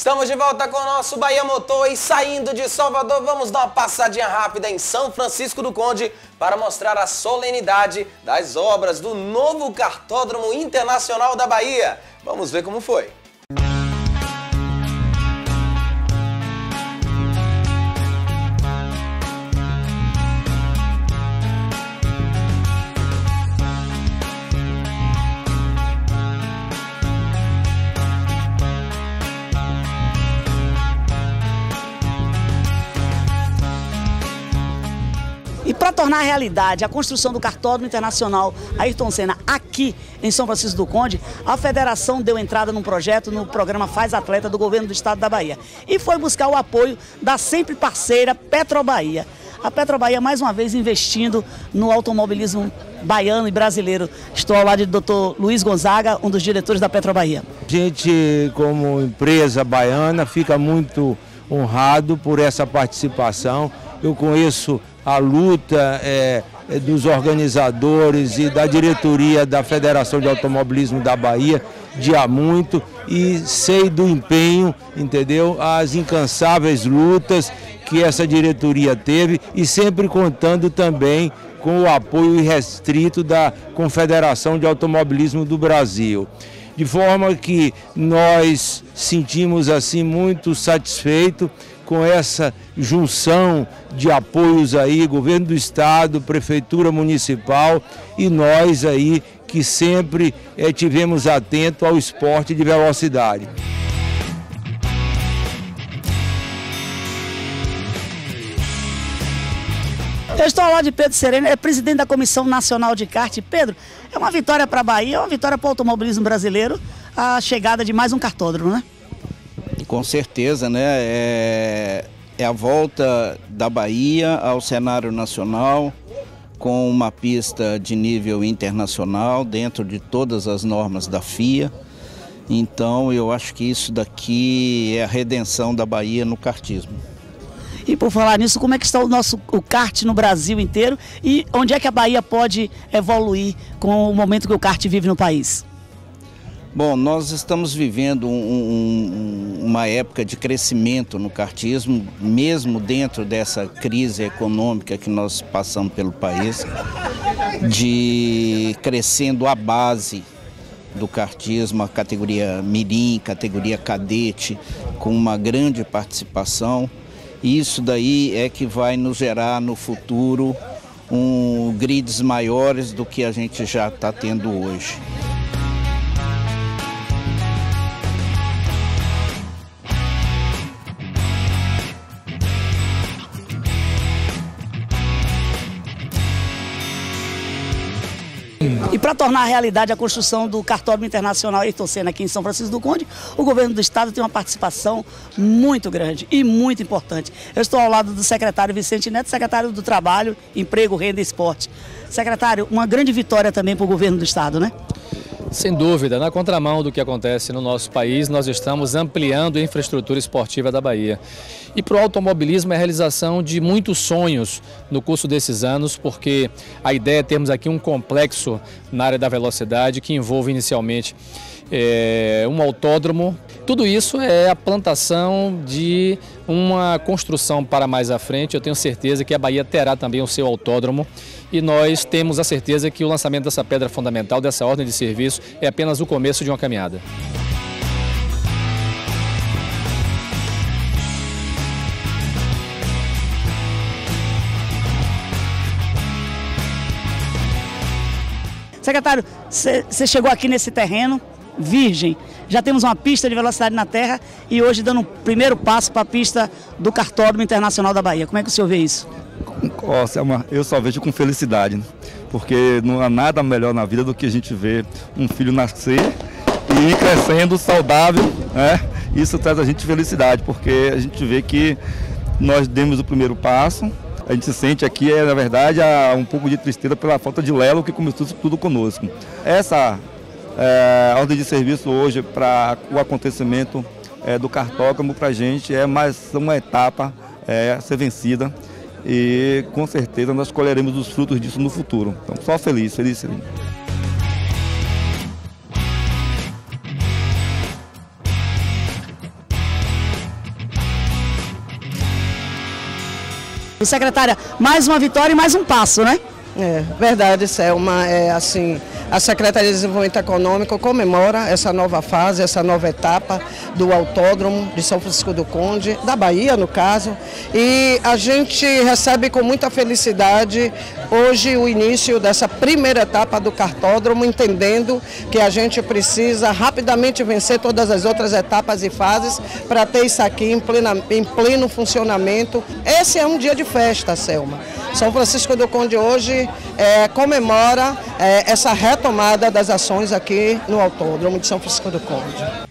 Estamos de volta com o nosso Bahia Motor e saindo de Salvador, vamos dar uma passadinha rápida em São Francisco do Conde para mostrar a solenidade das obras do novo Cartódromo Internacional da Bahia. Vamos ver como foi. Para tornar realidade a construção do cartódromo internacional Ayrton Senna aqui em São Francisco do Conde, a federação deu entrada num projeto no programa Faz Atleta do governo do estado da Bahia e foi buscar o apoio da sempre parceira Petrobahia. A Petrobahia mais uma vez investindo no automobilismo baiano e brasileiro. Estou ao lado do Dr. Luiz Gonzaga, um dos diretores da Petrobahia. A gente, como empresa baiana, fica muito honrado por essa participação. Eu conheço a luta é, dos organizadores e da diretoria da Federação de Automobilismo da Bahia de há muito e sei do empenho, entendeu? As incansáveis lutas que essa diretoria teve e sempre contando também com o apoio irrestrito da Confederação de Automobilismo do Brasil. De forma que nós sentimos assim muito satisfeito com essa junção de apoios aí, governo do estado, prefeitura municipal e nós aí que sempre é, tivemos atento ao esporte de velocidade. Estou ao lado de Pedro Sereno, é presidente da Comissão Nacional de Kart. Pedro, é uma vitória para a Bahia, é uma vitória para o automobilismo brasileiro, a chegada de mais um cartódromo, né? Com certeza, né? É, é a volta da Bahia ao cenário nacional com uma pista de nível internacional dentro de todas as normas da FIA. Então eu acho que isso daqui é a redenção da Bahia no kartismo. E por falar nisso, como é que está o nosso o kart no Brasil inteiro e onde é que a Bahia pode evoluir com o momento que o kart vive no país? Bom, nós estamos vivendo um, um, uma época de crescimento no kartismo, mesmo dentro dessa crise econômica que nós passamos pelo país, de crescendo a base do kartismo, a categoria mirim, categoria cadete, com uma grande participação. Isso daí é que vai nos gerar no futuro um grids maiores do que a gente já está tendo hoje. E para tornar realidade a construção do cartódromo internacional Ayrton Senna aqui em São Francisco do Conde, o governo do estado tem uma participação muito grande e muito importante. Eu estou ao lado do secretário Vicente Neto, secretário do Trabalho, Emprego, Renda e Esporte. Secretário, uma grande vitória também para o governo do estado, né? Sem dúvida, na contramão do que acontece no nosso país, nós estamos ampliando a infraestrutura esportiva da Bahia. E para o automobilismo é a realização de muitos sonhos no curso desses anos, porque a ideia é termos aqui um complexo na área da velocidade que envolve inicialmente é, um autódromo. Tudo isso é a plantação de uma construção para mais à frente. Eu tenho certeza que a Bahia terá também o seu autódromo e nós temos a certeza que o lançamento dessa pedra fundamental, dessa ordem de serviço, é apenas o começo de uma caminhada. Secretário, você chegou aqui nesse terreno virgem. Já temos uma pista de velocidade na terra e hoje dando um primeiro passo para a pista do Cartódromo Internacional da Bahia. Como é que o senhor vê isso? Eu só vejo com felicidade, né? porque não há nada melhor na vida do que a gente ver um filho nascer e ir crescendo saudável, né? Isso traz a gente felicidade, porque a gente vê que nós demos o primeiro passo, a gente se sente aqui, é, na verdade, um pouco de tristeza pela falta de Lelo que começou tudo conosco. Essa é, a ordem de serviço hoje para o acontecimento é, do cartógrafo para a gente é mais uma etapa é, a ser vencida e com certeza nós colheremos os frutos disso no futuro. Então só feliz, feliz, feliz. Secretária, mais uma vitória e mais um passo, né? É verdade, Selma. É assim, a Secretaria de Desenvolvimento Econômico comemora essa nova fase, essa nova etapa do Autódromo de São Francisco do Conde, da Bahia, no caso. E a gente recebe com muita felicidade hoje o início dessa primeira etapa do cartódromo, entendendo que a gente precisa rapidamente vencer todas as outras etapas e fases para ter isso aqui em, plena, em pleno funcionamento. Esse é um dia de festa, Selma. São Francisco do Conde hoje é, comemora é, essa retomada das ações aqui no Autódromo de São Francisco do Conde.